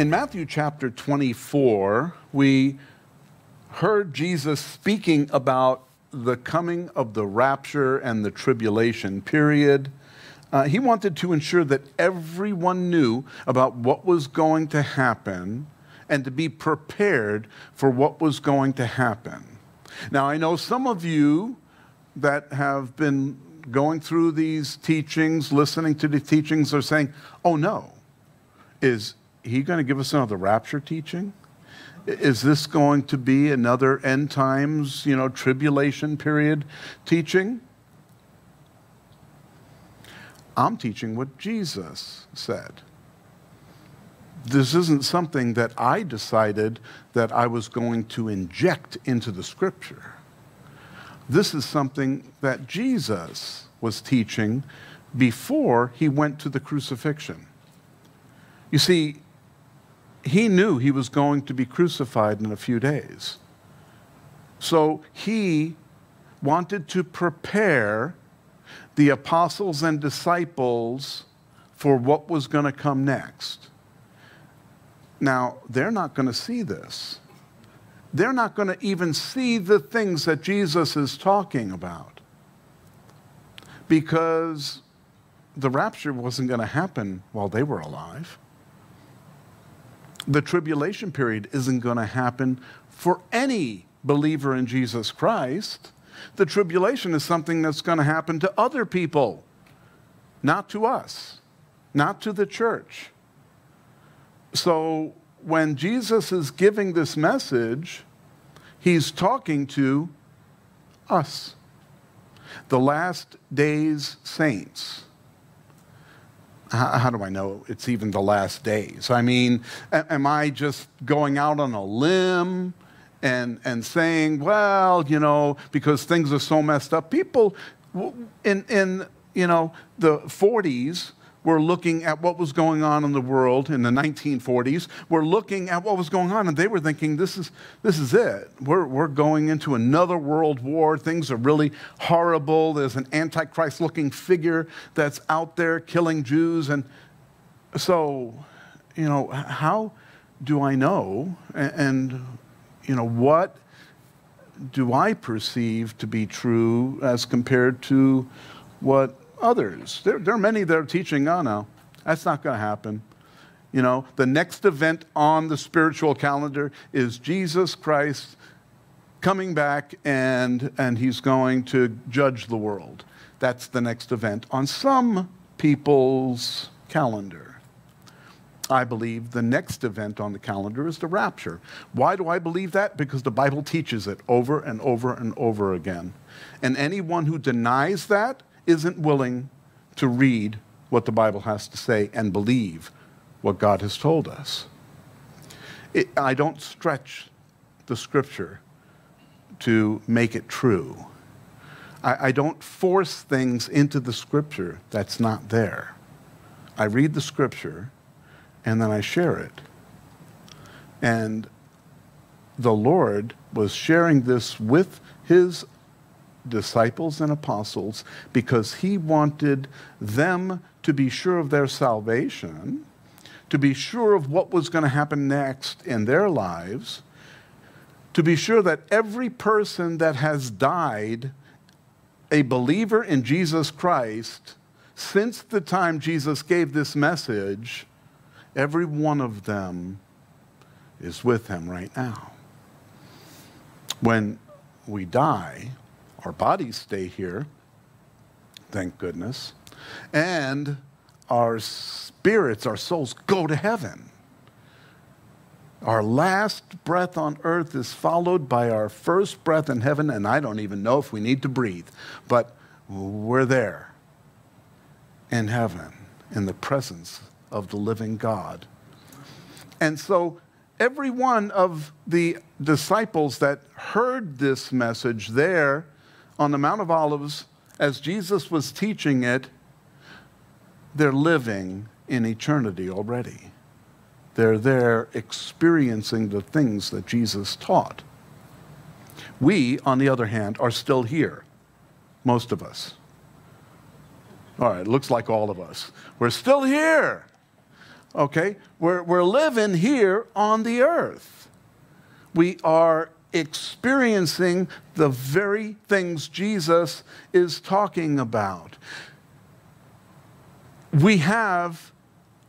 In Matthew chapter 24, we heard Jesus speaking about the coming of the rapture and the tribulation period. Uh, he wanted to ensure that everyone knew about what was going to happen and to be prepared for what was going to happen. Now, I know some of you that have been going through these teachings, listening to the teachings, are saying, oh no, is he going to give us another rapture teaching? Is this going to be another end times, you know, tribulation period teaching? I'm teaching what Jesus said. This isn't something that I decided that I was going to inject into the scripture. This is something that Jesus was teaching before he went to the crucifixion. You see, he knew he was going to be crucified in a few days. So he wanted to prepare the apostles and disciples for what was going to come next. Now, they're not going to see this. They're not going to even see the things that Jesus is talking about because the rapture wasn't going to happen while they were alive the tribulation period isn't going to happen for any believer in Jesus Christ. The tribulation is something that's going to happen to other people, not to us, not to the church. So when Jesus is giving this message, he's talking to us, the last days saints how, do I know it's even the last days? I mean, am I just going out on a limb and, and saying, well, you know, because things are so messed up? People in, in you know, the 40s, were looking at what was going on in the world in the 1940s, were looking at what was going on, and they were thinking, this is, this is it. We're, we're going into another world war. Things are really horrible. There's an antichrist looking figure that's out there killing Jews. And so, you know, how do I know? And, and you know, what do I perceive to be true as compared to what others. There, there are many that are teaching, oh no, that's not going to happen. You know, the next event on the spiritual calendar is Jesus Christ coming back and, and he's going to judge the world. That's the next event on some people's calendar. I believe the next event on the calendar is the rapture. Why do I believe that? Because the Bible teaches it over and over and over again. And anyone who denies that isn't willing to read what the Bible has to say and believe what God has told us. It, I don't stretch the scripture to make it true. I, I don't force things into the scripture that's not there. I read the scripture and then I share it. And the Lord was sharing this with his disciples and apostles because he wanted them to be sure of their salvation, to be sure of what was going to happen next in their lives, to be sure that every person that has died a believer in Jesus Christ since the time Jesus gave this message, every one of them is with him right now. When we die, our bodies stay here, thank goodness, and our spirits, our souls go to heaven. Our last breath on earth is followed by our first breath in heaven, and I don't even know if we need to breathe, but we're there in heaven in the presence of the living God. And so every one of the disciples that heard this message there on the Mount of Olives, as Jesus was teaching it, they're living in eternity already. They're there experiencing the things that Jesus taught. We, on the other hand, are still here, most of us. All right, looks like all of us. We're still here. Okay? We're, we're living here on the earth. We are experiencing the very things Jesus is talking about. We have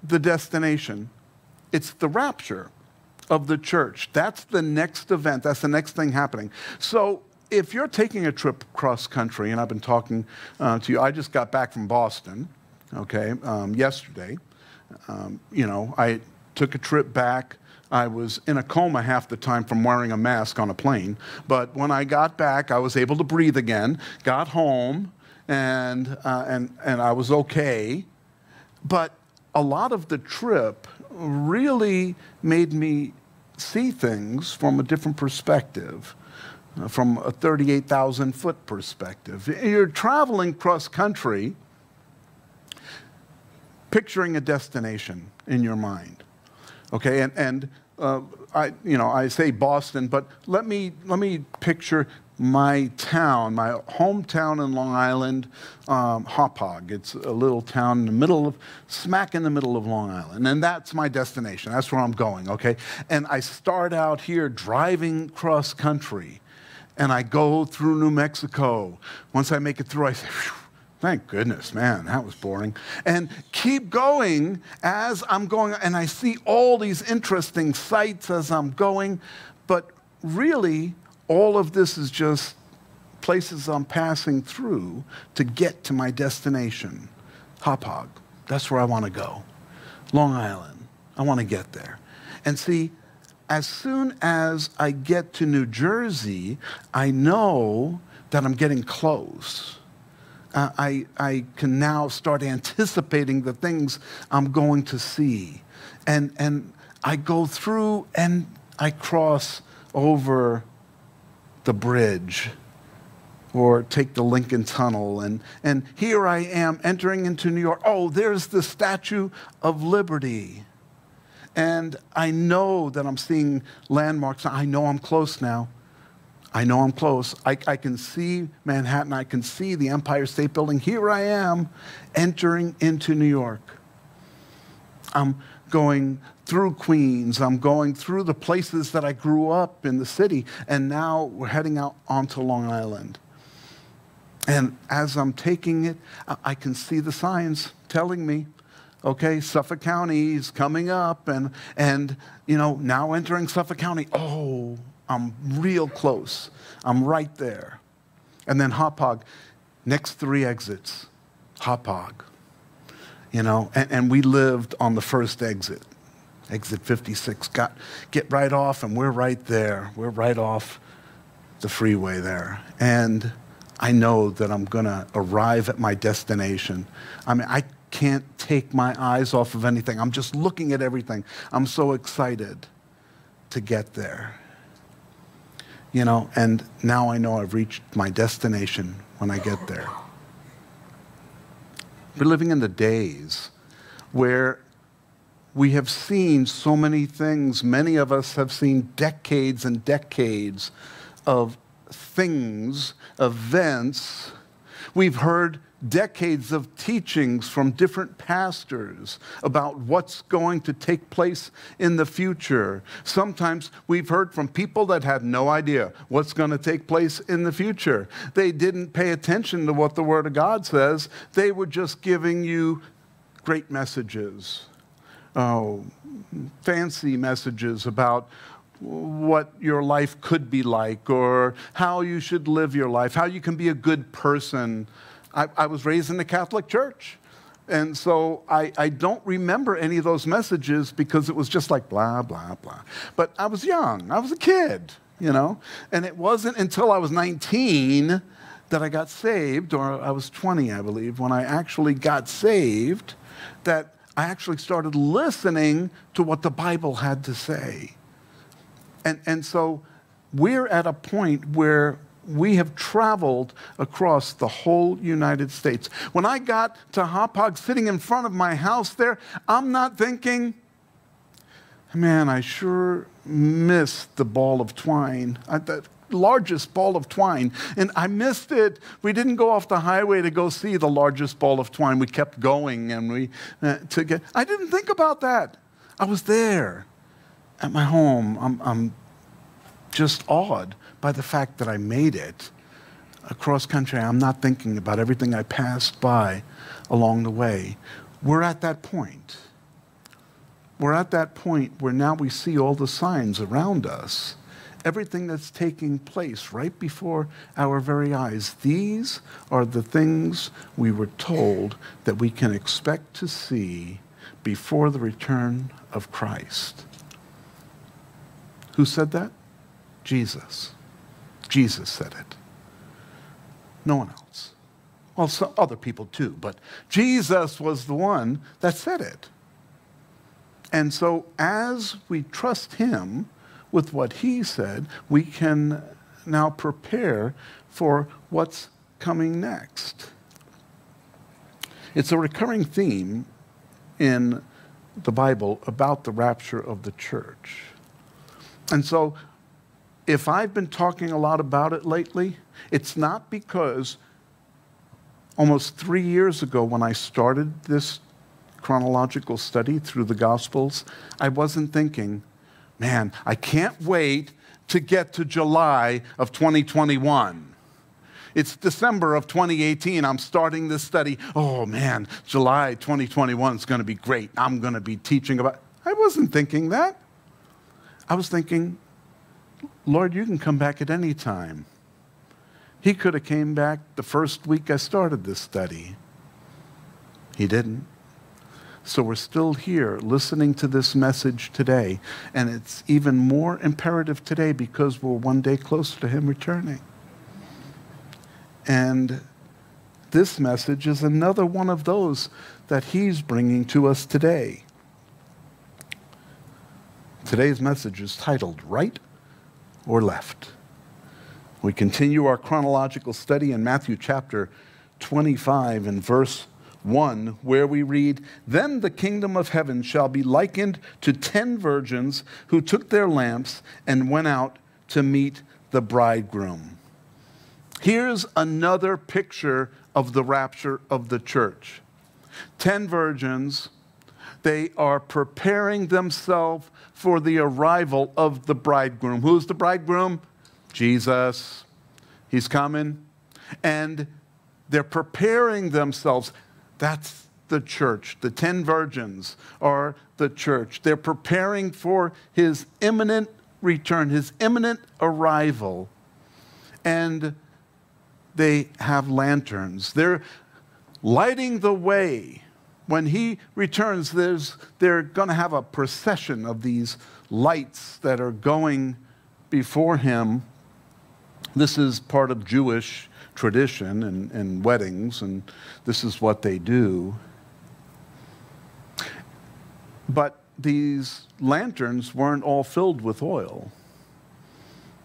the destination, it's the rapture of the church. That's the next event, that's the next thing happening. So, if you're taking a trip cross country, and I've been talking uh, to you, I just got back from Boston, okay, um, yesterday. Um, you know, I took a trip back I was in a coma half the time from wearing a mask on a plane. But when I got back, I was able to breathe again, got home, and, uh, and, and I was okay. But a lot of the trip really made me see things from a different perspective, uh, from a 38,000 foot perspective. You're traveling cross country, picturing a destination in your mind. Okay, and, and uh, I, you know, I say Boston, but let me, let me picture my town, my hometown in Long Island, um, Hauppauge. It's a little town in the middle of, smack in the middle of Long Island. And that's my destination. That's where I'm going, okay? And I start out here driving cross country, and I go through New Mexico. Once I make it through, I say, Thank goodness, man, that was boring. And keep going as I'm going, and I see all these interesting sights as I'm going, but really, all of this is just places I'm passing through to get to my destination. Hauppauge, that's where I want to go. Long Island, I want to get there. And see, as soon as I get to New Jersey, I know that I'm getting close I, I can now start anticipating the things I'm going to see. And, and I go through and I cross over the bridge or take the Lincoln Tunnel. And, and here I am entering into New York. Oh, there's the Statue of Liberty. And I know that I'm seeing landmarks. I know I'm close now. I know I'm close. I, I, can see Manhattan. I can see the Empire State Building. Here I am entering into New York. I'm going through Queens. I'm going through the places that I grew up in the city. And now we're heading out onto Long Island. And as I'm taking it, I can see the signs telling me, okay, Suffolk County is coming up. And, and you know, now entering Suffolk County. Oh, I'm real close. I'm right there. And then Hauppauge, next three exits, Hauppauge. You know, and, and we lived on the first exit, exit 56. Got, get right off, and we're right there. We're right off the freeway there. And I know that I'm going to arrive at my destination. I mean, I can't take my eyes off of anything. I'm just looking at everything. I'm so excited to get there you know, and now I know I've reached my destination when I get there. We're living in the days where we have seen so many things. Many of us have seen decades and decades of things, events. We've heard decades of teachings from different pastors about what's going to take place in the future. Sometimes we've heard from people that had no idea what's going to take place in the future. They didn't pay attention to what the Word of God says, they were just giving you great messages. Oh, fancy messages about what your life could be like or how you should live your life, how you can be a good person. I, I was raised in the Catholic Church. And so I, I, don't remember any of those messages because it was just like blah, blah, blah. But I was young, I was a kid, you know? And it wasn't until I was 19 that I got saved, or I was 20, I believe, when I actually got saved, that I actually started listening to what the Bible had to say. And, and so we're at a point where we have traveled across the whole United States. When I got to Hauppauge, sitting in front of my house there, I'm not thinking, man, I sure missed the ball of twine. I, that, largest ball of twine. And I missed it. We didn't go off the highway to go see the largest ball of twine. We kept going and we, uh, to get, I didn't think about that. I was there at my home. I'm, I'm just awed by the fact that I made it across country. I'm not thinking about everything I passed by along the way. We're at that point. We're at that point where now we see all the signs around us, everything that's taking place right before our very eyes. These are the things we were told that we can expect to see before the return of Christ. Who said that? Jesus. Jesus said it. No one else. Well, some other people too, but Jesus was the one that said it. And so, as we trust Him with what He said, we can now prepare for what's coming next. It's a recurring theme in the Bible about the rapture of the church. And so, if I've been talking a lot about it lately, it's not because almost three years ago, when I started this chronological study through the Gospels, I wasn't thinking, man, I can't wait to get to July of 2021. It's December of 2018. I'm starting this study. Oh man, July 2021 is going to be great. I'm going to be teaching about. I wasn't thinking that. I was thinking, Lord, you can come back at any time. He could have came back the first week I started this study. He didn't. So we're still here listening to this message today. And it's even more imperative today because we're one day closer to Him returning. And this message is another one of those that He's bringing to us today. Today's message is titled Right or Left. We continue our chronological study in Matthew chapter 25 and verse 1, where we read, Then the kingdom of heaven shall be likened to ten virgins who took their lamps and went out to meet the bridegroom. Here's another picture of the rapture of the church. Ten virgins, they are preparing themselves for the arrival of the bridegroom. Who's the bridegroom? Jesus. He's coming. And they're preparing themselves. That's the church. The ten virgins are the church. They're preparing for his imminent return, his imminent arrival. And they have lanterns. They're lighting the way. When he returns, there's, they're going to have a procession of these lights that are going before him. This is part of Jewish tradition and, and weddings, and this is what they do. But these lanterns weren't all filled with oil.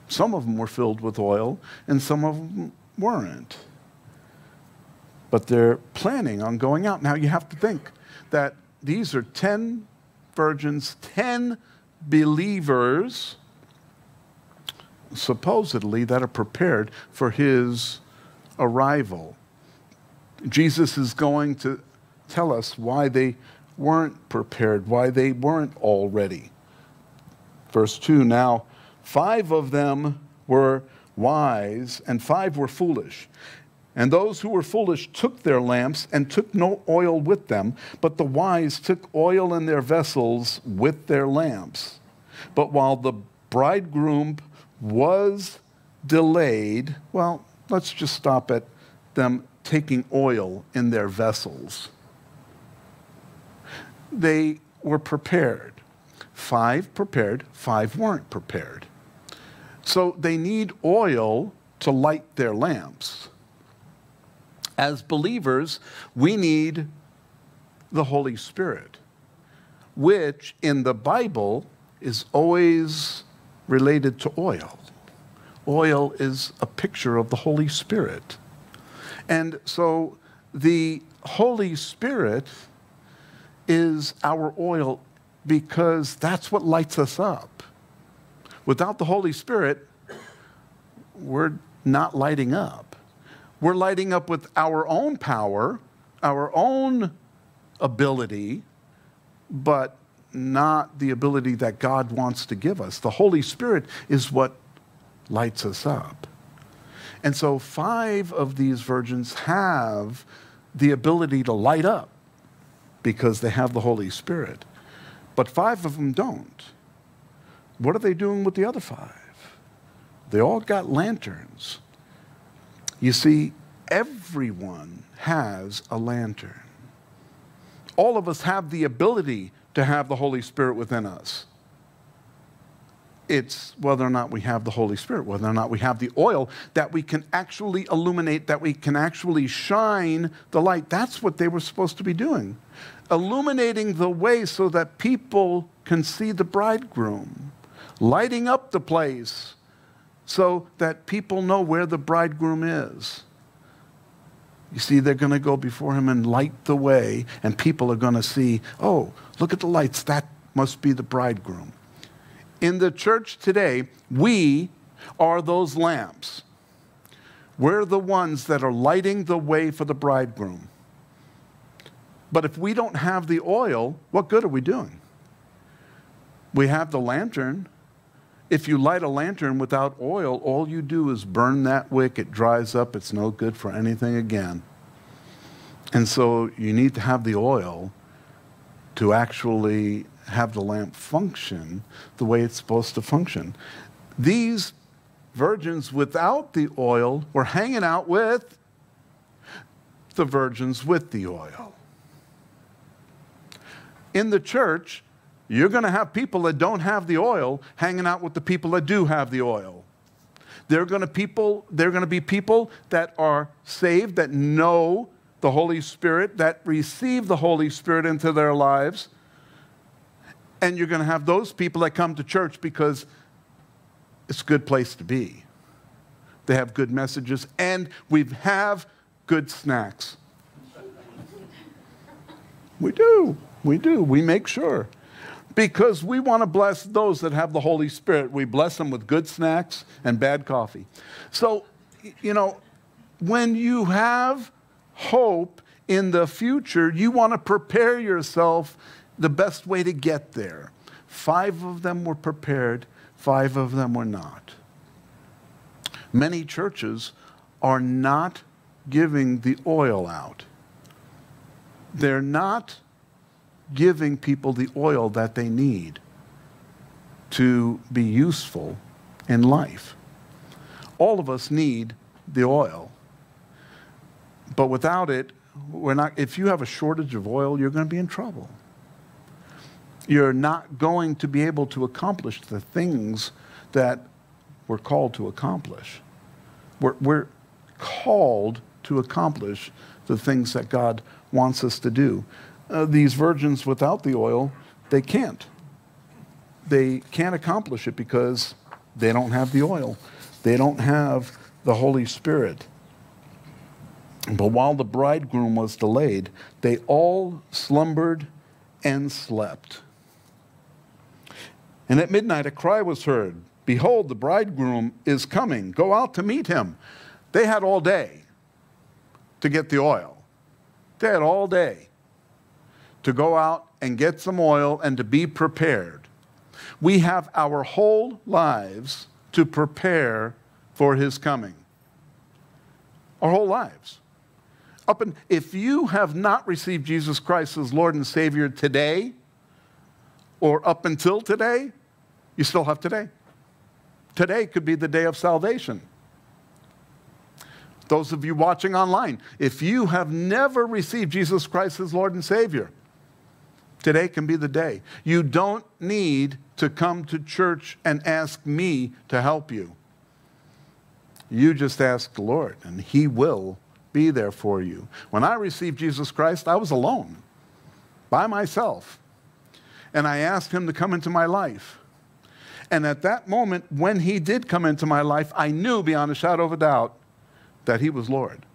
Some of them were filled with oil, and some of them weren't. But they're planning on going out. Now you have to think that these are 10 virgins, 10 believers, supposedly, that are prepared for his arrival. Jesus is going to tell us why they weren't prepared, why they weren't all ready. Verse 2 Now, five of them were wise, and five were foolish. And those who were foolish took their lamps and took no oil with them, but the wise took oil in their vessels with their lamps. But while the bridegroom was delayed, well, let's just stop at them taking oil in their vessels. They were prepared. Five prepared, five weren't prepared. So they need oil to light their lamps. As believers, we need the Holy Spirit, which in the Bible is always related to oil oil is a picture of the Holy Spirit. And so the Holy Spirit is our oil because that's what lights us up. Without the Holy Spirit, we're not lighting up. We're lighting up with our own power, our own ability, but not the ability that God wants to give us. The Holy Spirit is what lights us up. And so, five of these virgins have the ability to light up because they have the Holy Spirit, but five of them don't. What are they doing with the other five? They all got lanterns. You see, everyone has a lantern. All of us have the ability to have the Holy Spirit within us. It's whether or not we have the Holy Spirit, whether or not we have the oil that we can actually illuminate, that we can actually shine the light. That's what they were supposed to be doing. Illuminating the way so that people can see the bridegroom, lighting up the place so that people know where the bridegroom is. You see, they're going to go before him and light the way, and people are going to see, oh, look at the lights. That must be the bridegroom. In the church today, we are those lamps. We're the ones that are lighting the way for the bridegroom. But if we don't have the oil, what good are we doing? We have the lantern, if you light a lantern without oil, all you do is burn that wick, it dries up, it's no good for anything again. And so you need to have the oil to actually have the lamp function the way it's supposed to function. These virgins without the oil were hanging out with the virgins with the oil. In the church, you're going to have people that don't have the oil hanging out with the people that do have the oil. They're going to people, they're going to be people that are saved, that know the Holy Spirit, that receive the Holy Spirit into their lives. And you're going to have those people that come to church because it's a good place to be. They have good messages, and we have good snacks. we do. We do. We make sure because we want to bless those that have the Holy Spirit. We bless them with good snacks and bad coffee. So, you know, when you have hope in the future, you want to prepare yourself the best way to get there. Five of them were prepared, five of them were not. Many churches are not giving the oil out. They're not giving people the oil that they need to be useful in life. All of us need the oil. But without it, we're not, if you have a shortage of oil, you're going to be in trouble. You're not going to be able to accomplish the things that we're called to accomplish. We're, we're called to accomplish the things that God wants us to do uh, these virgins without the oil, they can't. They can't accomplish it because they don't have the oil. They don't have the Holy Spirit. But while the bridegroom was delayed, they all slumbered and slept. And at midnight a cry was heard Behold, the bridegroom is coming. Go out to meet him. They had all day to get the oil. They had all day to go out and get some oil and to be prepared. We have our whole lives to prepare for his coming. Our whole lives. Up and if you have not received Jesus Christ as Lord and Savior today, or up until today, you still have today. Today could be the day of salvation. Those of you watching online, if you have never received Jesus Christ as Lord and Savior, Today can be the day. You don't need to come to church and ask me to help you. You just ask the Lord, and He will be there for you. When I received Jesus Christ, I was alone, by myself. And I asked Him to come into my life. And at that moment, when He did come into my life, I knew beyond a shadow of a doubt that He was Lord.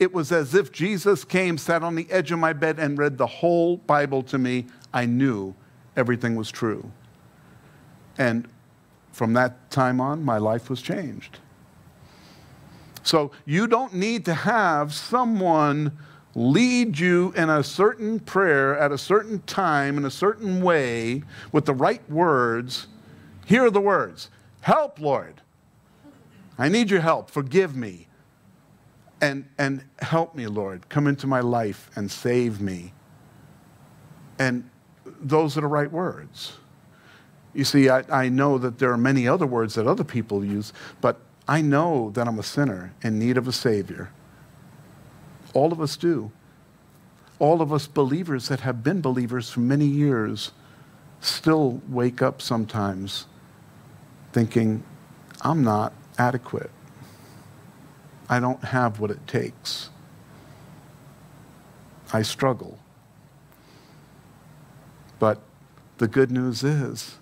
It was as if Jesus came, sat on the edge of my bed, and read the whole Bible to me. I knew everything was true. And from that time on, my life was changed. So you don't need to have someone lead you in a certain prayer at a certain time in a certain way with the right words. Here are the words Help, Lord. I need your help. Forgive me. And, and help me, Lord. Come into my life and save me. And those are the right words. You see, I, I know that there are many other words that other people use, but I know that I'm a sinner in need of a Savior. All of us do. All of us believers that have been believers for many years still wake up sometimes thinking, I'm not adequate. I don't have what it takes. I struggle. But the good news is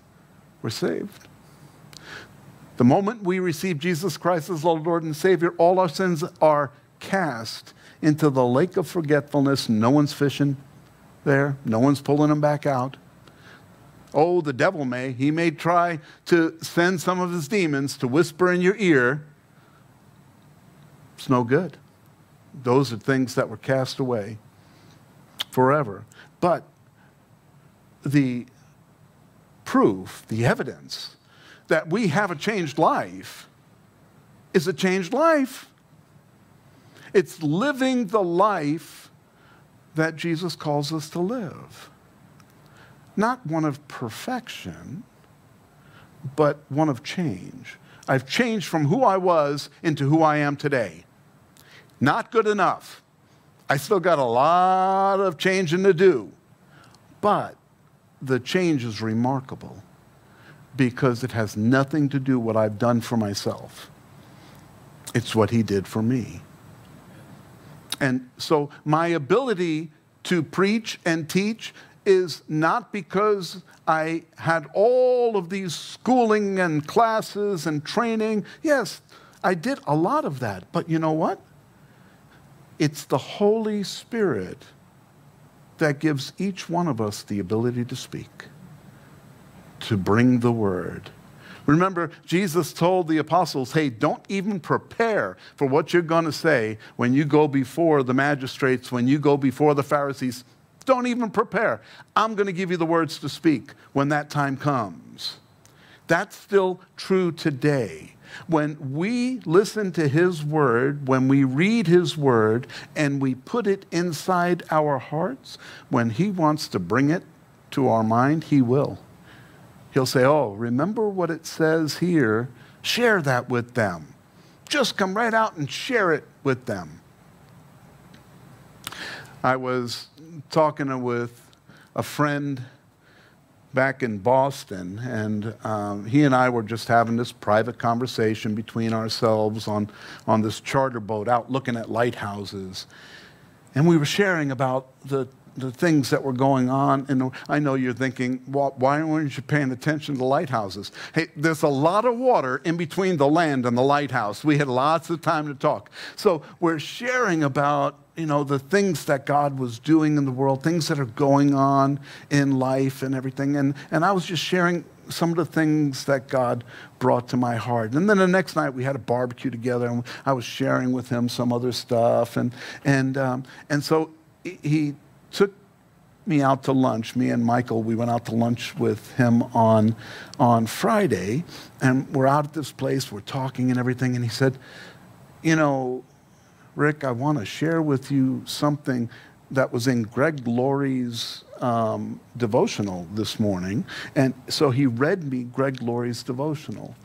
we're saved. The moment we receive Jesus Christ as Lord and Savior, all our sins are cast into the lake of forgetfulness. No one's fishing there, no one's pulling them back out. Oh, the devil may. He may try to send some of his demons to whisper in your ear. It's no good. Those are things that were cast away forever. But the proof, the evidence that we have a changed life is a changed life. It's living the life that Jesus calls us to live. Not one of perfection, but one of change. I've changed from who I was into who I am today. Not good enough. I still got a lot of changing to do. But the change is remarkable because it has nothing to do what I've done for myself. It's what he did for me. And so my ability to preach and teach is not because I had all of these schooling and classes and training. Yes, I did a lot of that. But you know what? It's the Holy Spirit that gives each one of us the ability to speak, to bring the word. Remember, Jesus told the apostles, hey, don't even prepare for what you're going to say when you go before the magistrates, when you go before the Pharisees. Don't even prepare. I'm going to give you the words to speak when that time comes. That's still true today. When we listen to His Word, when we read His Word, and we put it inside our hearts, when He wants to bring it to our mind, He will. He'll say, Oh, remember what it says here? Share that with them. Just come right out and share it with them. I was talking with a friend back in Boston, and um, he and I were just having this private conversation between ourselves on, on this charter boat out looking at lighthouses. And we were sharing about the, the things that were going on. And I know you're thinking, well, why weren't you paying attention to lighthouses? Hey, there's a lot of water in between the land and the lighthouse. We had lots of time to talk. So we're sharing about you know, the things that God was doing in the world, things that are going on in life and everything. And, and I was just sharing some of the things that God brought to my heart. And then the next night we had a barbecue together and I was sharing with him some other stuff. And, and, um, and so he took me out to lunch. Me and Michael, we went out to lunch with him on, on Friday. And we're out at this place, we're talking and everything. And he said, You know, Rick, I want to share with you something that was in Greg Laurie's um, devotional this morning. And so he read me Greg Laurie's devotional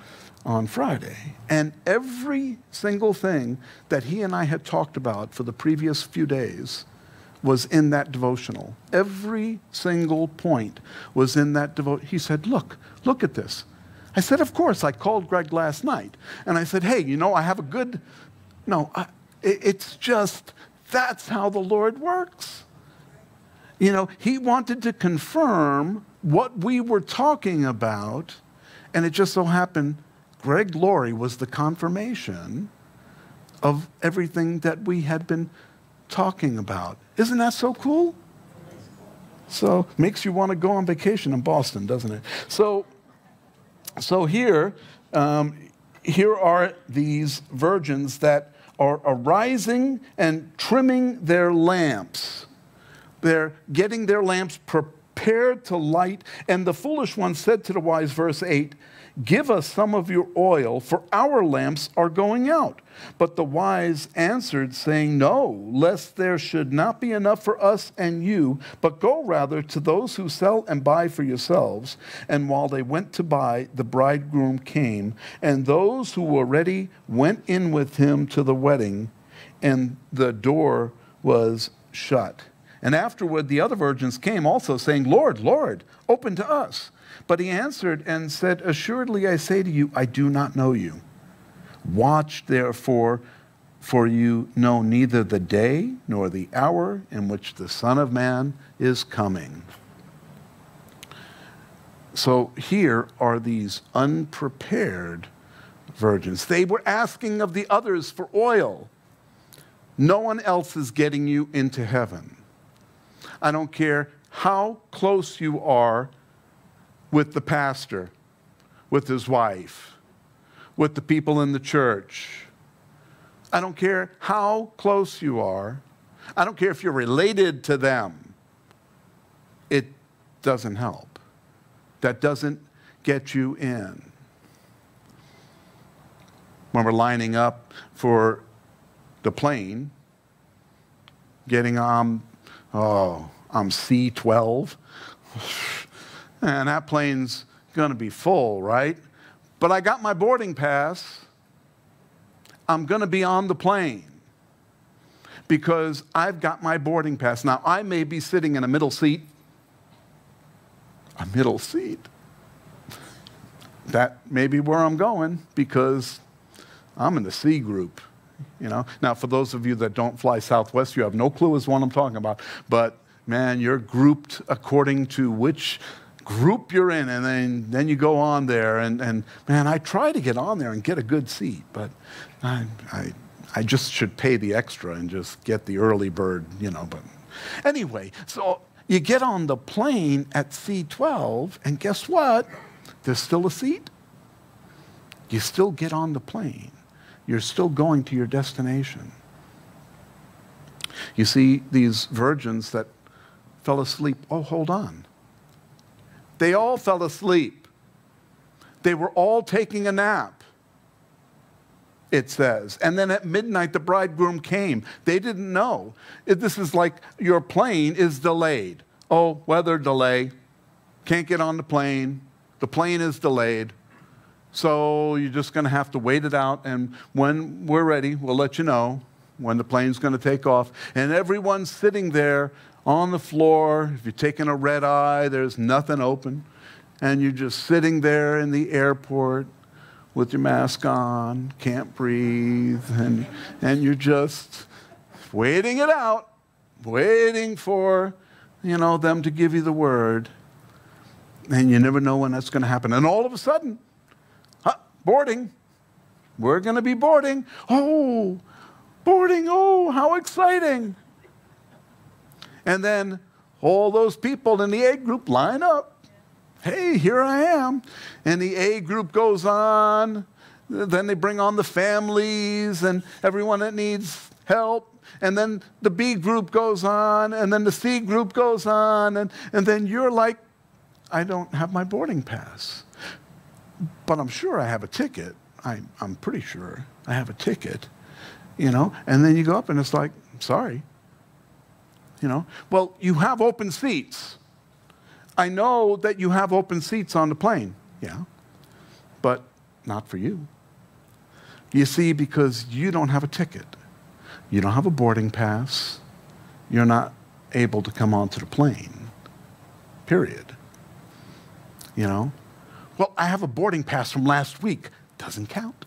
on Friday. And every single thing that he and I had talked about for the previous few days was in that devotional. Every single point was in that devotion. He said, Look, look at this. I said, Of course. I called Greg last night. And I said, Hey, you know, I have a good. No, I, it's just, that's how the Lord works. You know, He wanted to confirm what we were talking about, and it just so happened Greg Laurie was the confirmation of everything that we had been talking about. Isn't that so cool? So makes you want to go on vacation in Boston, doesn't it? So, so here, um, here are these virgins that are arising and trimming their lamps. They're getting their lamps prepared to light. And the foolish one said to the wise, verse 8, Give us some of your oil, for our lamps are going out. But the wise answered, saying, No, lest there should not be enough for us and you, but go rather to those who sell and buy for yourselves. And while they went to buy, the bridegroom came, and those who were ready went in with him to the wedding, and the door was shut. And afterward, the other virgins came also, saying, Lord, Lord, open to us. But he answered and said, Assuredly I say to you, I do not know you. Watch therefore, for you know neither the day nor the hour in which the Son of Man is coming. So here are these unprepared virgins. They were asking of the others for oil. No one else is getting you into heaven. I don't care how close you are with the pastor, with his wife, with the people in the church. I don't care how close you are. I don't care if you're related to them. It doesn't help. That doesn't get you in. When we're lining up for the plane, getting on, oh, I'm C12 and that plane's going to be full, right? But I got my boarding pass. I'm going to be on the plane because I've got my boarding pass. Now, I may be sitting in a middle seat. A middle seat. That may be where I'm going because I'm in the C group. You know. Now, for those of you that don't fly Southwest, you have no clue as what I'm talking about. But man, you're grouped according to which group you're in, and then, then you go on there. And, and man, I try to get on there and get a good seat, but I, I, I just should pay the extra and just get the early bird, you know. But anyway, so you get on the plane at C12, and guess what? There's still a seat. You still get on the plane. You're still going to your destination. You see these virgins that fell asleep. Oh, hold on. They all fell asleep. They were all taking a nap, it says. And then at midnight, the bridegroom came. They didn't know. This is like your plane is delayed. Oh, weather delay. Can't get on the plane. The plane is delayed. So you're just going to have to wait it out. And when we're ready, we'll let you know when the plane's going to take off. And everyone's sitting there on the floor. If you're taking a red eye, there's nothing open. And you're just sitting there in the airport with your mask on, can't breathe, and, and you're just waiting it out, waiting for, you know, them to give you the word. And you never know when that's going to happen. And all of a sudden, huh, boarding. We're going to be boarding. Oh, boarding. Oh, how exciting. And then all those people in the A group line up. Hey, here I am. And the A group goes on. Then they bring on the families and everyone that needs help. And then the B group goes on. And then the C group goes on. And, and then you're like, I don't have my boarding pass. But I'm sure I have a ticket. I, I'm pretty sure I have a ticket. You know? And then you go up and it's like, sorry, you know? Well, you have open seats. I know that you have open seats on the plane. Yeah. But not for you. You see, because you don't have a ticket. You don't have a boarding pass. You're not able to come onto the plane. Period. You know? Well, I have a boarding pass from last week. Doesn't count.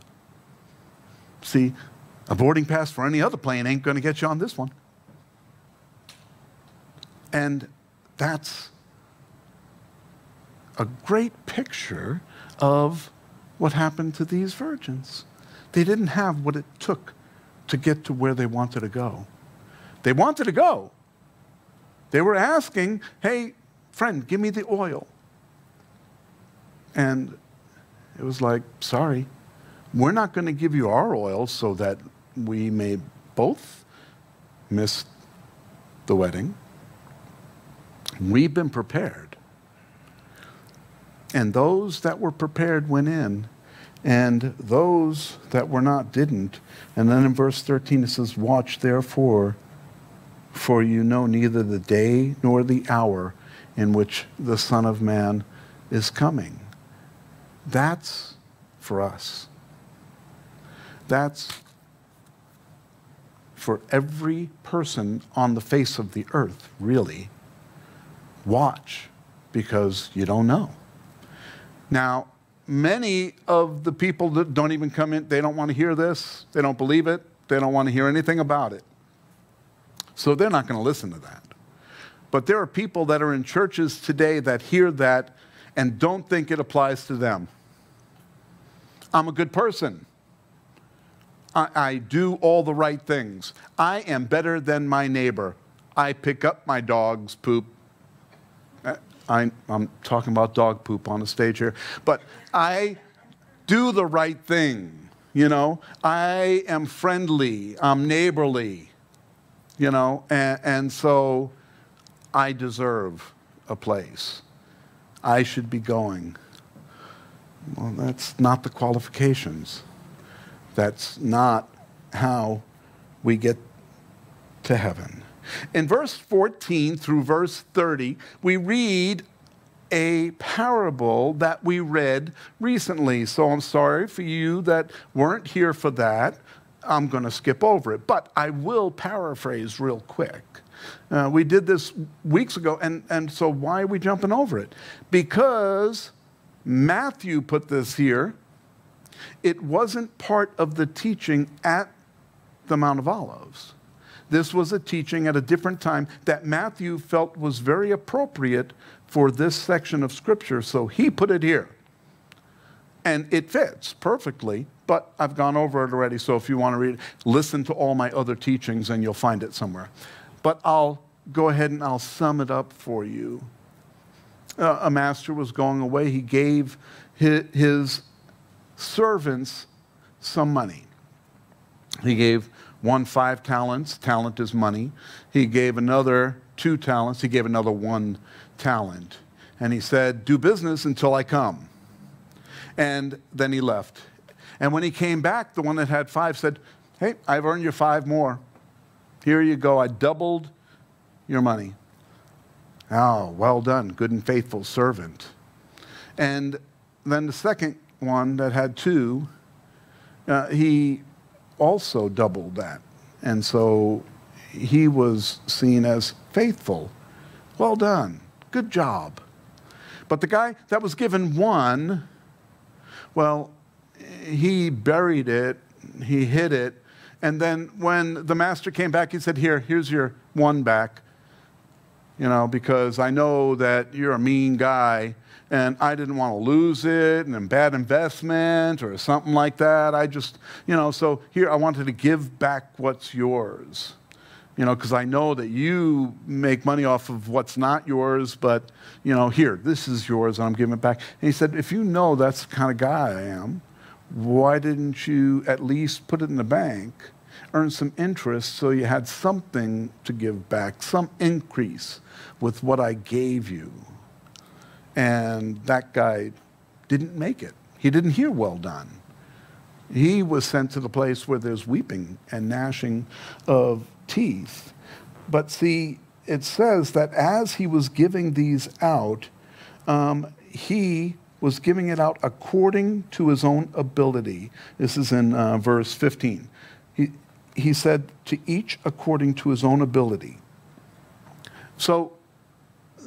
See, a boarding pass for any other plane ain't going to get you on this one. And that's a great picture of what happened to these virgins. They didn't have what it took to get to where they wanted to go. They wanted to go. They were asking, hey, friend, give me the oil. And it was like, sorry, we're not going to give you our oil so that we may both miss the wedding. We've been prepared. And those that were prepared went in, and those that were not didn't. And then in verse 13 it says, Watch therefore, for you know neither the day nor the hour in which the Son of Man is coming. That's for us. That's for every person on the face of the earth, really. Watch, because you don't know. Now, many of the people that don't even come in, they don't want to hear this, they don't believe it, they don't want to hear anything about it. So they're not going to listen to that. But there are people that are in churches today that hear that and don't think it applies to them. I'm a good person. I, I, do all the right things. I am better than my neighbor. I pick up my dog's poop. I, I'm talking about dog poop on the stage here. But I do the right thing, you know. I am friendly, I'm neighborly, you know, and, and so I deserve a place. I should be going. Well, that's not the qualifications. That's not how we get to heaven. In verse 14 through verse 30, we read a parable that we read recently. So I'm sorry for you that weren't here for that. I'm going to skip over it, but I will paraphrase real quick. Uh, we did this weeks ago, and, and so why are we jumping over it? Because Matthew put this here. It wasn't part of the teaching at the Mount of Olives. This was a teaching at a different time that Matthew felt was very appropriate for this section of Scripture, so he put it here. And it fits perfectly, but I've gone over it already, so if you want to read listen to all my other teachings and you'll find it somewhere. But I'll go ahead and I'll sum it up for you. Uh, a master was going away. He gave his, his servants some money. He gave one five talents. Talent is money. He gave another two talents. He gave another one talent. And he said, Do business until I come. And then he left. And when he came back, the one that had five said, Hey, I've earned you five more. Here you go. I doubled your money. Oh, well done, good and faithful servant. And then the second one that had two, uh, he also doubled that. And so he was seen as faithful. Well done. Good job. But the guy that was given one, well, he buried it, he hid it, and then when the master came back, he said, Here, here's your one back. You know, because I know that you're a mean guy and I didn't want to lose it and a bad investment or something like that. I just, you know, so here I wanted to give back what's yours you know, because I know that you make money off of what's not yours, but, you know, here, this is yours, and I'm giving it back. And he said, if you know that's the kind of guy I am, why didn't you at least put it in the bank, earn some interest so you had something to give back, some increase with what I gave you? And that guy didn't make it. He didn't hear well done. He was sent to the place where there's weeping and gnashing of teeth. But see, it says that as he was giving these out, um, he was giving it out according to his own ability. This is in uh, verse 15. He, he said, to each according to his own ability. So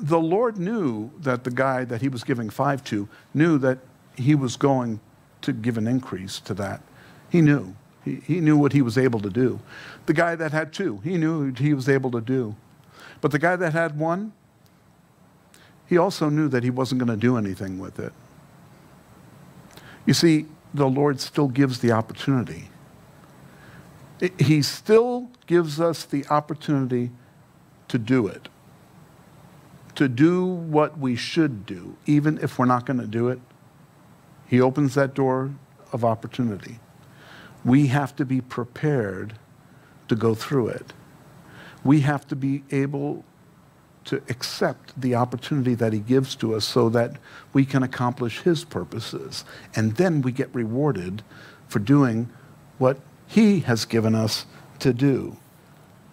the Lord knew that the guy that he was giving five to knew that he was going to give an increase to that. He knew. He, he knew what he was able to do. The guy that had two, he knew he was able to do. But the guy that had one, he also knew that he wasn't going to do anything with it. You see, the Lord still gives the opportunity. He still gives us the opportunity to do it, to do what we should do, even if we're not going to do it. He opens that door of opportunity. we have to be prepared to go through it. We have to be able to accept the opportunity that He gives to us so that we can accomplish His purposes. And then we get rewarded for doing what He has given us to do.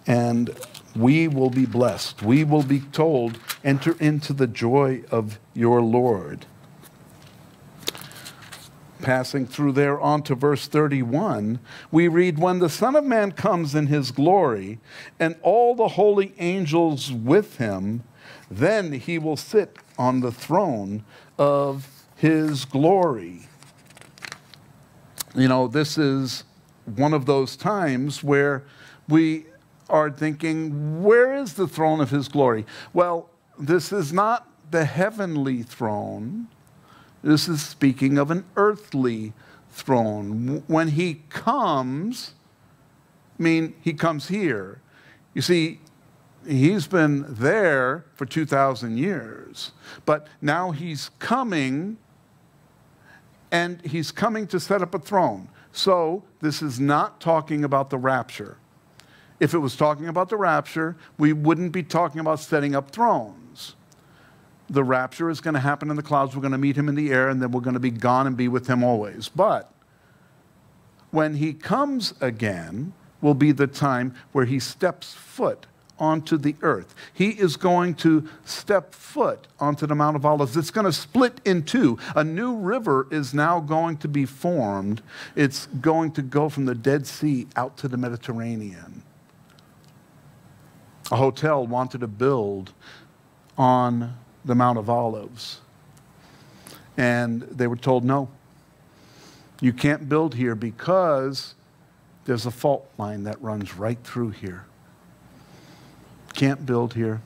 And we will be blessed. We will be told, enter into the joy of your Lord. Passing through there on to verse 31, we read, When the Son of Man comes in his glory, and all the holy angels with him, then he will sit on the throne of his glory. You know, this is one of those times where we are thinking, where is the throne of his glory? Well, this is not the heavenly throne. This is speaking of an earthly throne. When he comes, I mean, he comes here. You see, he's been there for 2,000 years, but now he's coming and he's coming to set up a throne. So, this is not talking about the rapture. If it was talking about the rapture, we wouldn't be talking about setting up thrones. The rapture is going to happen in the clouds. We're going to meet him in the air, and then we're going to be gone and be with him always. But when he comes again, will be the time where he steps foot onto the earth. He is going to step foot onto the Mount of Olives. It's going to split in two. A new river is now going to be formed. It's going to go from the Dead Sea out to the Mediterranean a hotel wanted to build on the Mount of Olives. And they were told, no, you can't build here because there's a fault line that runs right through here. Can't build here.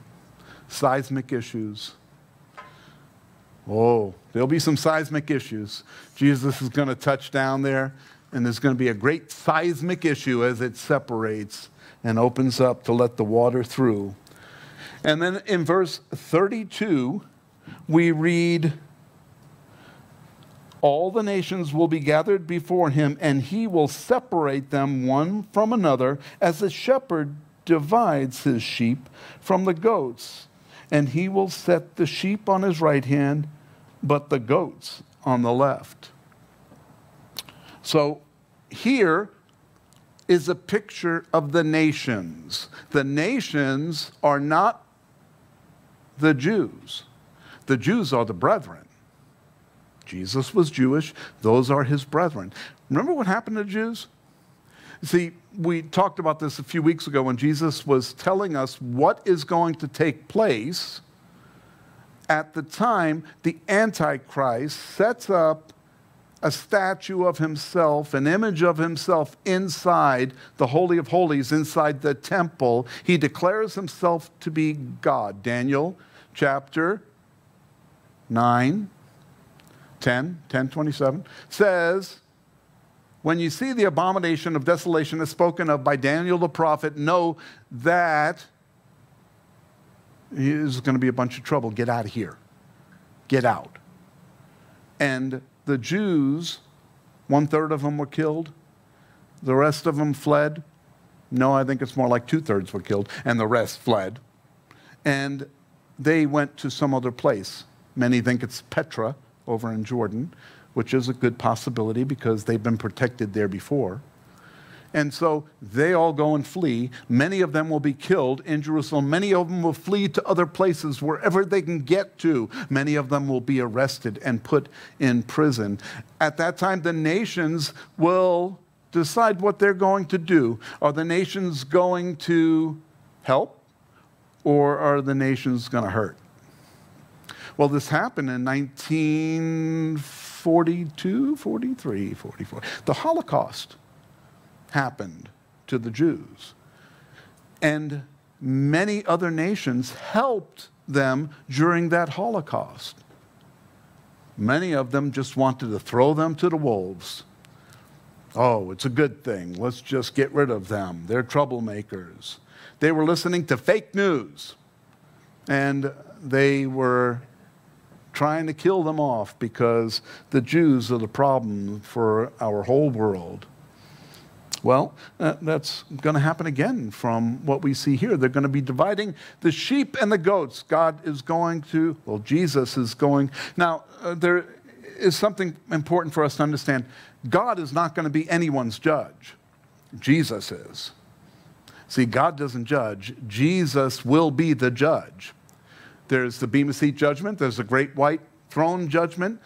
Seismic issues. Oh, there'll be some seismic issues. Jesus is going to touch down there, and there's going to be a great seismic issue as it separates and opens up to let the water through. And then in verse 32, we read, All the nations will be gathered before him, and he will separate them one from another, as a shepherd divides his sheep from the goats. And he will set the sheep on his right hand, but the goats on the left. So here, is a picture of the nations. The nations are not the Jews, the Jews are the brethren. Jesus was Jewish, those are his brethren. Remember what happened to Jews? See, we talked about this a few weeks ago when Jesus was telling us what is going to take place at the time the Antichrist sets up a statue of himself, an image of himself inside the Holy of Holies, inside the temple. He declares himself to be God. Daniel chapter 9, 10, 10, 27 says, when you see the abomination of desolation as spoken of by Daniel the prophet, know that is going to be a bunch of trouble. Get out of here. Get out. And the Jews, one third of them were killed, the rest of them fled. No, I think it's more like two thirds were killed, and the rest fled. And they went to some other place. Many think it's Petra over in Jordan, which is a good possibility because they've been protected there before. And so they all go and flee. Many of them will be killed in Jerusalem. Many of them will flee to other places wherever they can get to. Many of them will be arrested and put in prison. At that time, the nations will decide what they're going to do. Are the nations going to help or are the nations going to hurt? Well, this happened in 1942, 43, 44. The Holocaust happened to the Jews. And many other nations helped them during that Holocaust. Many of them just wanted to throw them to the wolves. Oh, it's a good thing. Let's just get rid of them. They're troublemakers. They were listening to fake news and they were trying to kill them off because the Jews are the problem for our whole world. Well, uh, that's going to happen again from what we see here. They're going to be dividing the sheep and the goats. God is going to, well, Jesus is going. Now, uh, there is something important for us to understand. God is not going to be anyone's judge, Jesus is. See, God doesn't judge, Jesus will be the judge. There's the Bema Seat judgment, there's the great white throne judgment.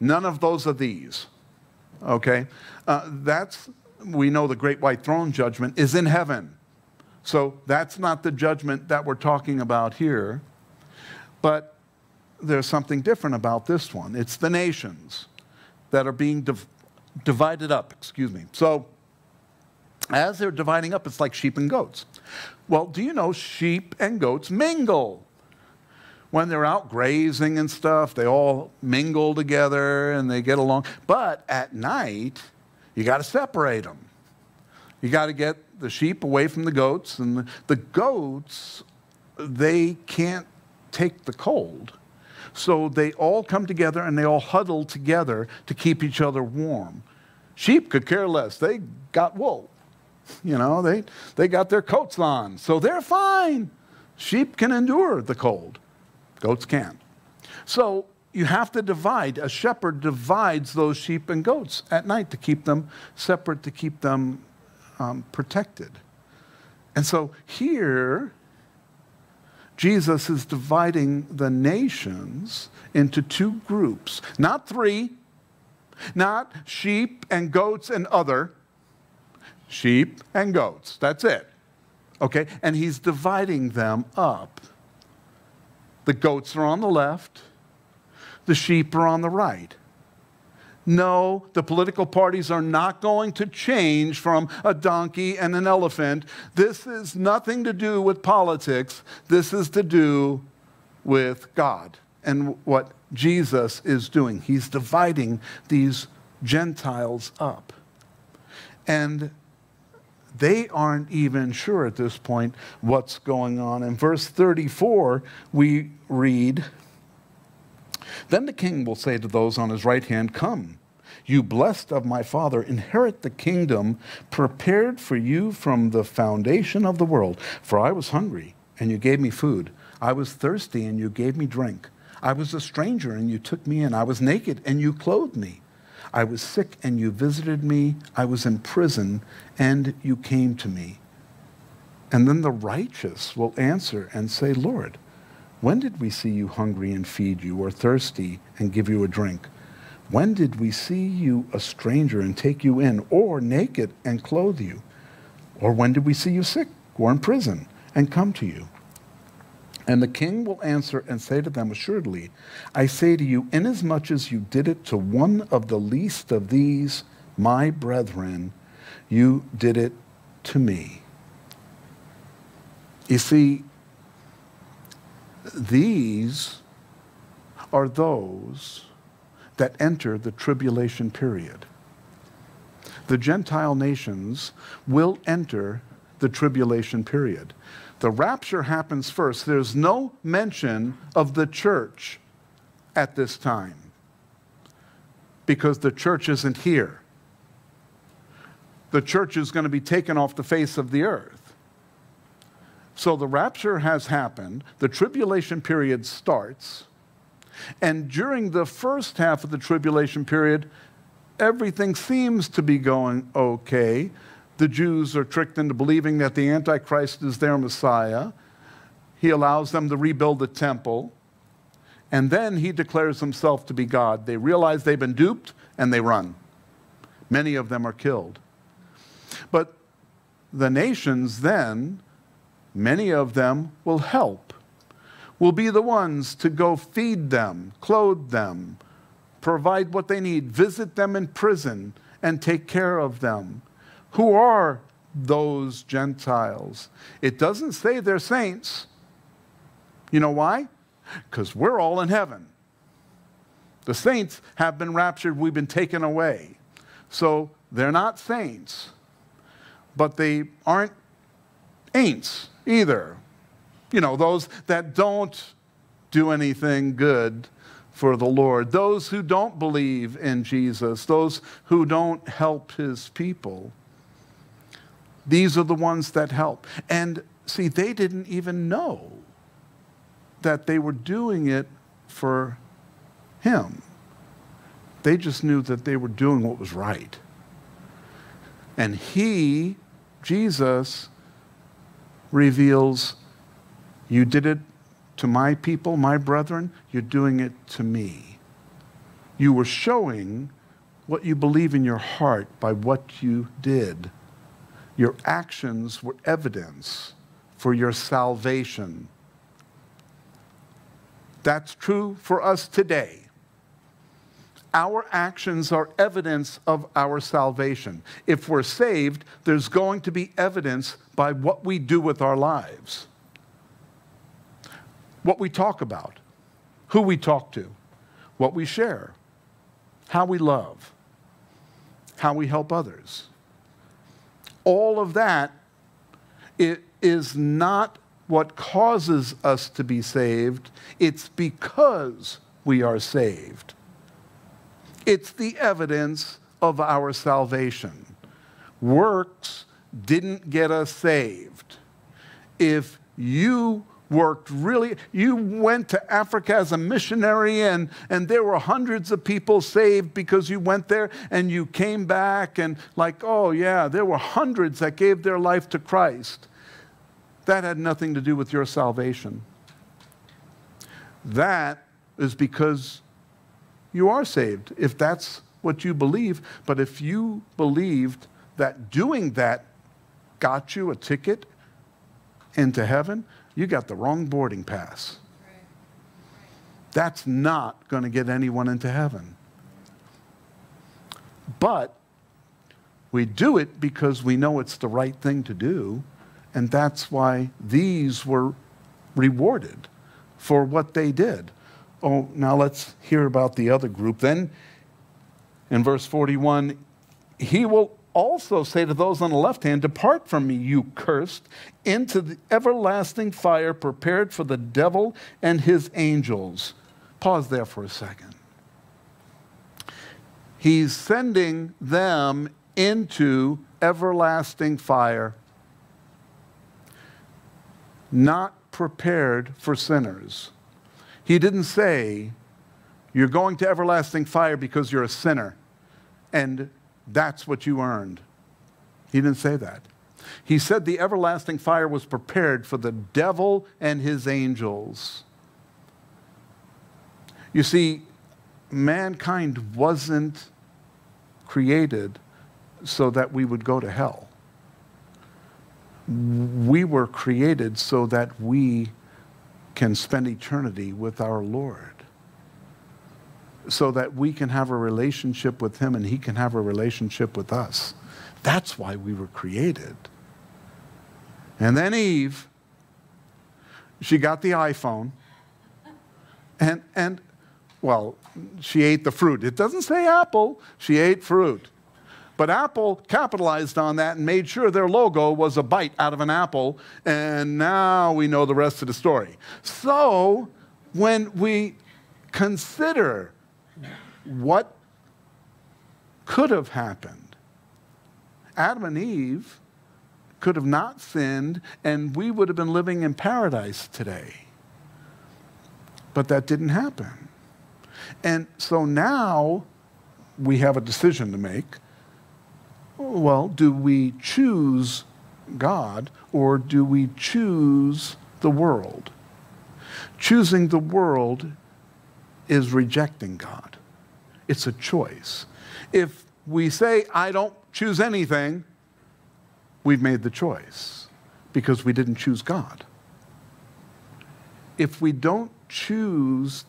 None of those are these. Okay? Uh, that's we know the great white throne judgment is in heaven. So that's not the judgment that we're talking about here. But there's something different about this one. It's the nations that are being div divided up, excuse me. So as they're dividing up, it's like sheep and goats. Well, do you know sheep and goats mingle? When they're out grazing and stuff, they all mingle together and they get along. But at night, you got to separate them. You got to get the sheep away from the goats, and the, goats, they can't take the cold. So they all come together and they all huddle together to keep each other warm. Sheep could care less. They got wool. You know, they, they got their coats on, so they're fine. Sheep can endure the cold, goats can't. So you have to divide. A shepherd divides those sheep and goats at night to keep them separate, to keep them um, protected. And so here, Jesus is dividing the nations into two groups, not three, not sheep and goats and other, sheep and goats. That's it. Okay? And he's dividing them up. The goats are on the left, the sheep are on the right. No, the political parties are not going to change from a donkey and an elephant. This is nothing to do with politics. This is to do with God and what Jesus is doing. He's dividing these Gentiles up. And they aren't even sure at this point what's going on. In verse 34, we read, then the king will say to those on his right hand, Come, you blessed of my father, inherit the kingdom prepared for you from the foundation of the world. For I was hungry, and you gave me food. I was thirsty, and you gave me drink. I was a stranger, and you took me in. I was naked, and you clothed me. I was sick, and you visited me. I was in prison, and you came to me. And then the righteous will answer and say, Lord, when did we see you hungry and feed you, or thirsty and give you a drink? When did we see you a stranger and take you in, or naked and clothe you? Or when did we see you sick or in prison and come to you? And the king will answer and say to them, Assuredly, I say to you, inasmuch as you did it to one of the least of these, my brethren, you did it to me. You see, these are those that enter the tribulation period. The Gentile nations will enter the tribulation period. The rapture happens first. There's no mention of the church at this time because the church isn't here. The church is going to be taken off the face of the earth. So the rapture has happened, the tribulation period starts, and during the first half of the tribulation period, everything seems to be going okay. The Jews are tricked into believing that the Antichrist is their Messiah. He allows them to rebuild the temple. And then he declares himself to be God. They realize they've been duped and they run. Many of them are killed. But the nations then Many of them will help, will be the ones to go feed them, clothe them, provide what they need, visit them in prison, and take care of them. Who are those Gentiles? It doesn't say they're saints. You know why? Because we're all in heaven. The saints have been raptured, we've been taken away. So they're not saints, but they aren't ain'ts either. You know, those that don't do anything good for the Lord, those who don't believe in Jesus, those who don't help his people. These are the ones that help. And see, they didn't even know that they were doing it for him. They just knew that they were doing what was right. And he, Jesus, reveals, You did it to my people, my brethren, you're doing it to me. You were showing what you believe in your heart by what you did. Your actions were evidence for your salvation. That's true for us today. Our actions are evidence of our salvation. If we're saved, there's going to be evidence by what we do with our lives, what we talk about, who we talk to, what we share, how we love, how we help others. All of that it is not what causes us to be saved, it's because we are saved. It's the evidence of our salvation. Works didn't get us saved. If you worked really, you went to Africa as a missionary and, and there were hundreds of people saved because you went there and you came back and, like, oh yeah, there were hundreds that gave their life to Christ. That had nothing to do with your salvation. That is because you are saved, if that's what you believe. But if you believed that doing that got you a ticket into heaven, you got the wrong boarding pass. That's not going to get anyone into heaven. But we do it because we know it's the right thing to do and that's why these were rewarded for what they did. Oh, now let's hear about the other group. Then in verse 41, he will also say to those on the left hand, Depart from me, you cursed, into the everlasting fire prepared for the devil and his angels. Pause there for a second. He's sending them into everlasting fire not prepared for sinners. He didn't say, You're going to everlasting fire because you're a sinner, and that's what you earned. He didn't say that. He said the everlasting fire was prepared for the devil and his angels. You see, mankind wasn't created so that we would go to hell we were created so that we can spend eternity with our Lord. So that we can have a relationship with Him and He can have a relationship with us. That's why we were created. And then Eve, she got the iPhone, and, and well, she ate the fruit. It doesn't say apple, she ate fruit. But Apple capitalized on that and made sure their logo was a bite out of an apple, and now we know the rest of the story. So, when we consider what could have happened, Adam and Eve could have not sinned, and we would have been living in paradise today. But that didn't happen. And so now we have a decision to make well, do we choose God or do we choose the world? Choosing the world is rejecting God. It's a choice. If we say, I don't choose anything, we've made the choice because we didn't choose God. If we don't choose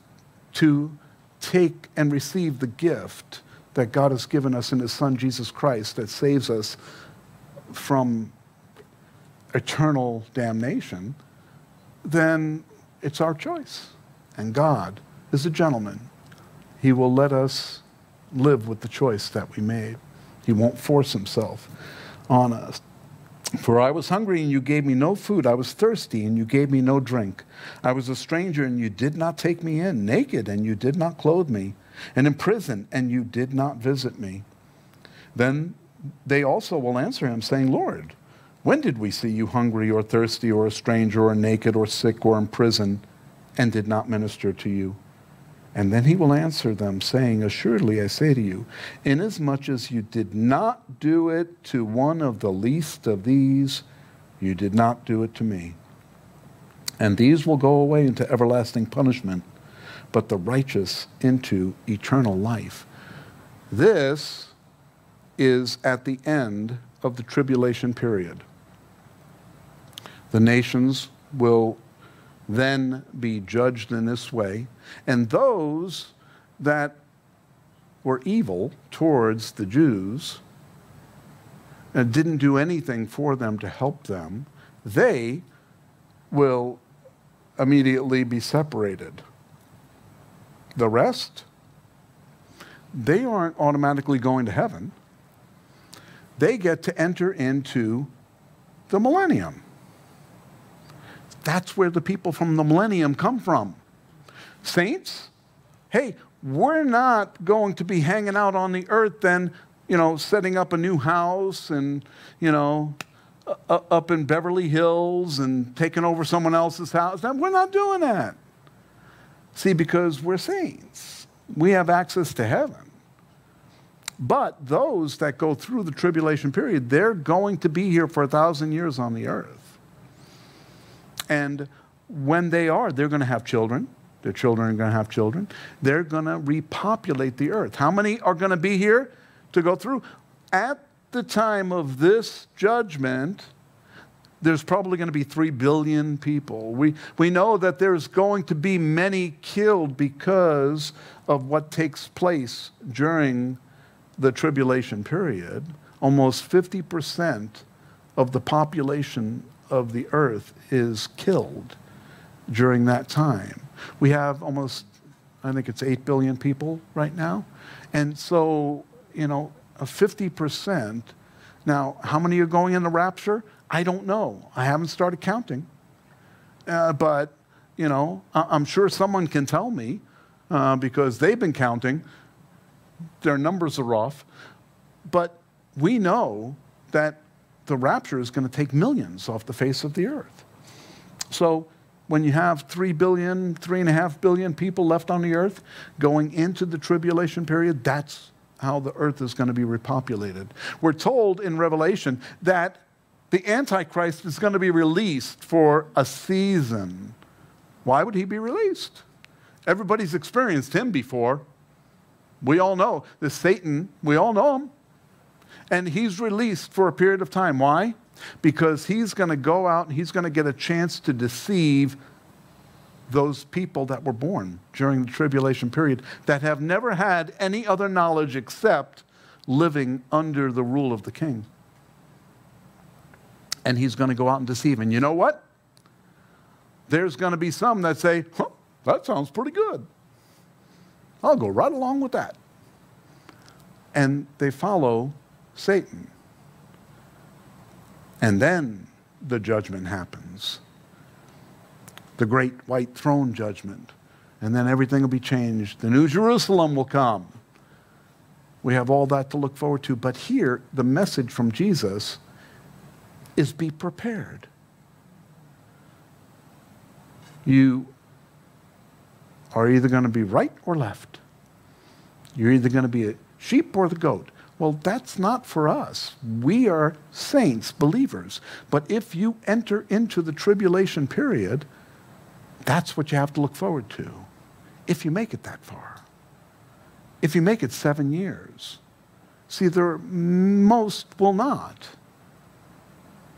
to take and receive the gift that God has given us in His Son, Jesus Christ, that saves us from eternal damnation, then it's our choice. And God is a gentleman. He will let us live with the choice that we made. He won't force himself on us. For I was hungry and you gave me no food. I was thirsty and you gave me no drink. I was a stranger and you did not take me in, naked and you did not clothe me and in prison, and you did not visit me. Then they also will answer him, saying, Lord, When did we see you hungry or thirsty or a stranger or naked or sick or in prison and did not minister to you? And then he will answer them, saying, Assuredly I say to you, inasmuch as you did not do it to one of the least of these, you did not do it to me. And these will go away into everlasting punishment, but the righteous into eternal life. This is at the end of the tribulation period. The nations will then be judged in this way. And those that were evil towards the Jews and didn't do anything for them to help them, they will immediately be separated. The rest, they aren't automatically going to heaven. They get to enter into the millennium. That's where the people from the millennium come from. Saints, hey, we're not going to be hanging out on the earth then, you know, setting up a new house and, you know, uh, up in Beverly Hills and taking over someone else's house. We're not doing that. See, because we're saints, we have access to heaven. But those that go through the tribulation period, they're going to be here for a thousand years on the earth. And when they are, they're going to have children. Their children are going to have children. They're going to repopulate the earth. How many are going to be here to go through? At the time of this judgment, there's probably going to be 3 billion people. We, we know that there's going to be many killed because of what takes place during the tribulation period. Almost 50% of the population of the earth is killed during that time. We have almost, I think it's 8 billion people right now. And so, you know, a 50%. Now, how many are going in the rapture? I don't know. I haven't started counting. Uh, but, you know, I- am sure someone can tell me uh, because they've been counting. Their numbers are off. But we know that the rapture is going to take millions off the face of the earth. So when you have 3 billion, 3.5 billion people left on the earth going into the tribulation period, that's how the earth is going to be repopulated. We're told in Revelation that the Antichrist is going to be released for a season. Why would he be released? Everybody's experienced him before. We all know this Satan, we all know him. And he's released for a period of time. Why? Because he's going to go out and he's going to get a chance to deceive those people that were born during the tribulation period that have never had any other knowledge except living under the rule of the king. And he's going to go out and deceive. And you know what? There's going to be some that say, huh, that sounds pretty good. I'll go right along with that. And they follow Satan. And then the judgment happens the great white throne judgment. And then everything will be changed. The New Jerusalem will come. We have all that to look forward to. But here, the message from Jesus is be prepared. You are either going to be right or left. You're either going to be a sheep or the goat. Well, that's not for us. We are saints, believers. But if you enter into the tribulation period, that's what you have to look forward to if you make it that far. If you make it seven years. See, there most will not,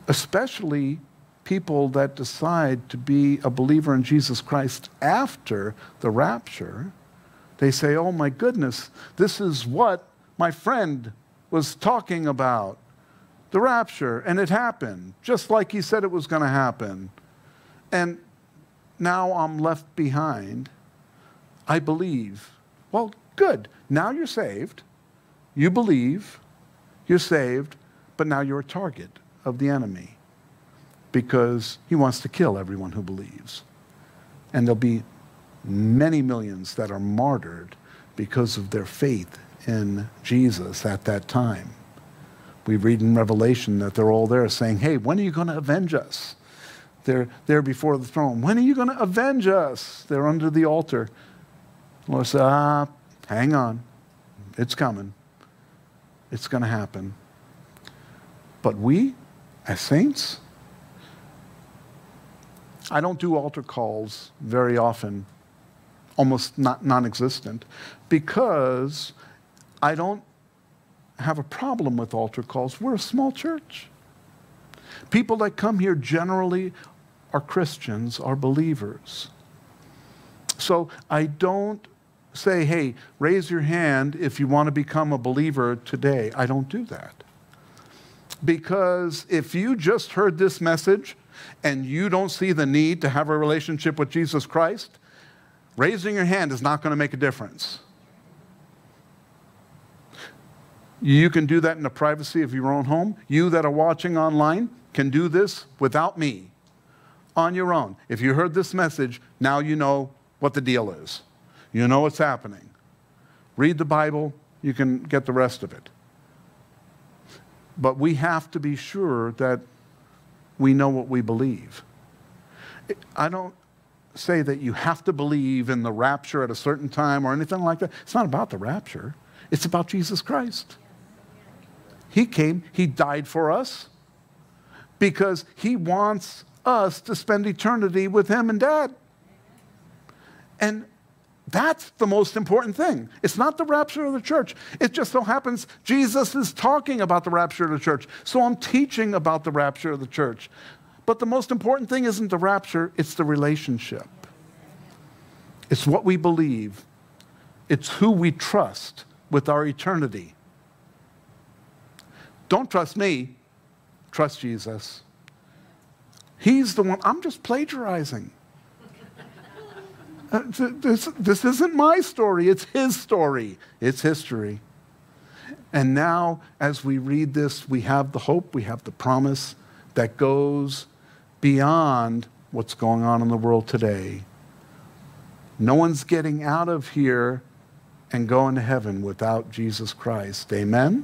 especially people that decide to be a believer in Jesus Christ after the rapture. They say, oh my goodness, this is what my friend was talking about the rapture, and it happened just like he said it was going to happen. And now I'm left behind. I believe. Well, good. Now you're saved. You believe. You're saved. But now you're a target of the enemy because he wants to kill everyone who believes. And there'll be many millions that are martyred because of their faith in Jesus at that time. We read in Revelation that they're all there saying, Hey, when are you going to avenge us? They're there before the throne. When are you going to avenge us? They're under the altar. The Lord said, Ah, hang on. It's coming. It's going to happen. But we, as saints, I don't do altar calls very often, almost not non existent, because I don't have a problem with altar calls. We're a small church. People that come here generally are Christians, are believers. So I don't say, hey, raise your hand if you want to become a believer today. I don't do that. Because if you just heard this message and you don't see the need to have a relationship with Jesus Christ, raising your hand is not going to make a difference. You can do that in the privacy of your own home. You that are watching online can do this without me on your own. If you heard this message, now you know what the deal is. You know what's happening. Read the Bible, you can get the rest of it. But we have to be sure that we know what we believe. I don't say that you have to believe in the rapture at a certain time or anything like that. It's not about the rapture, it's about Jesus Christ. He came, He died for us because He wants us to spend eternity with Him and Dad. And that's the most important thing. It's not the rapture of the church. It just so happens Jesus is talking about the rapture of the church. So I'm teaching about the rapture of the church. But the most important thing isn't the rapture, it's the relationship. It's what we believe, it's who we trust with our eternity. Don't trust me, trust Jesus. He's the one, I'm just plagiarizing. Uh, this, this isn't my story, it's his story, it's history. And now, as we read this, we have the hope, we have the promise that goes beyond what's going on in the world today. No one's getting out of here and going to heaven without Jesus Christ. Amen?